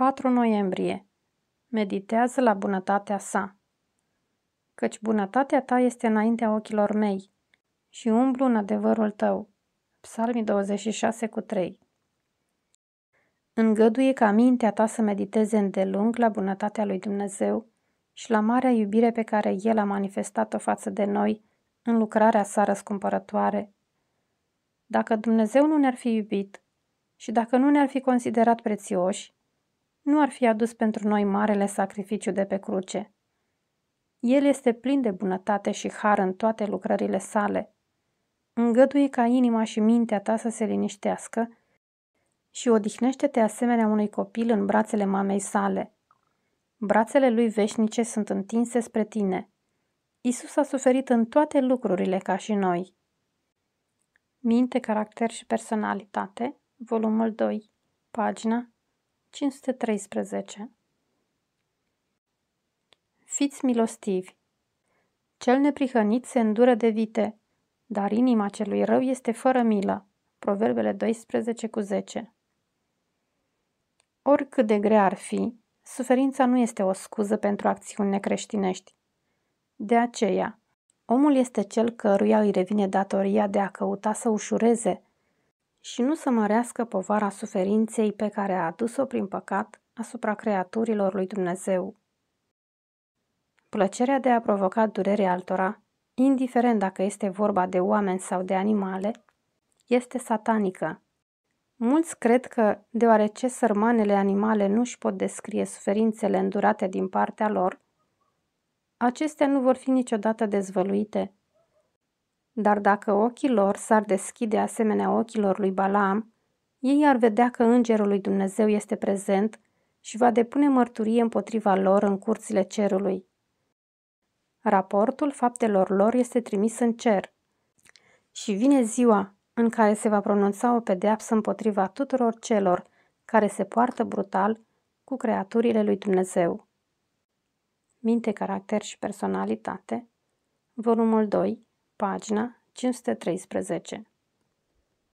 4 noiembrie. Meditează la bunătatea sa. Căci bunătatea ta este înaintea ochilor mei și umblu în adevărul tău. Psalmii 26 cu 3 Îngăduie ca mintea ta să mediteze îndelung la bunătatea lui Dumnezeu și la marea iubire pe care El a manifestat-o față de noi în lucrarea sa răscumpărătoare. Dacă Dumnezeu nu ne-ar fi iubit și dacă nu ne-ar fi considerat prețioși, nu ar fi adus pentru noi marele sacrificiu de pe cruce. El este plin de bunătate și har în toate lucrările sale. Îngăduie ca inima și mintea ta să se liniștească și odihnește-te asemenea unui copil în brațele mamei sale. Brațele lui veșnice sunt întinse spre tine. Isus a suferit în toate lucrurile ca și noi. Minte, caracter și personalitate, volumul 2, pagina 513 Fiți milostivi! Cel neprihănit se îndură de vite, dar inima celui rău este fără milă. Proverbele 12 cu 10 Oricât de grea ar fi, suferința nu este o scuză pentru acțiuni necreștinești. De aceea, omul este cel căruia îi revine datoria de a căuta să ușureze și nu să mărească povara suferinței pe care a adus-o prin păcat asupra creaturilor lui Dumnezeu. Plăcerea de a provoca durere altora, indiferent dacă este vorba de oameni sau de animale, este satanică. Mulți cred că, deoarece sărmanele animale nu își pot descrie suferințele îndurate din partea lor, acestea nu vor fi niciodată dezvăluite. Dar dacă ochii lor s-ar deschide asemenea ochilor lui Balaam, ei ar vedea că îngerul lui Dumnezeu este prezent și va depune mărturie împotriva lor în curțile cerului. Raportul faptelor lor este trimis în cer. Și vine ziua în care se va pronunța o pedeapsă împotriva tuturor celor care se poartă brutal cu creaturile lui Dumnezeu. Minte, caracter și personalitate, volumul 2, pagina 513